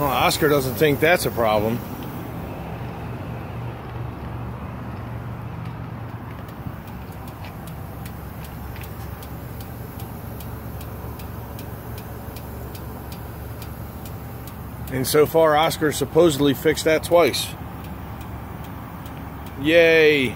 Well, Oscar doesn't think that's a problem. And so far, Oscar supposedly fixed that twice. Yay!